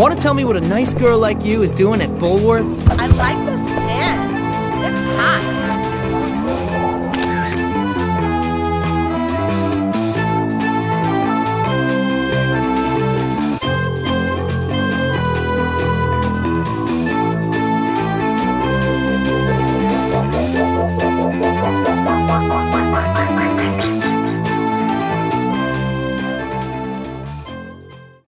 Want to tell me what a nice girl like you is doing at Bulworth? I like those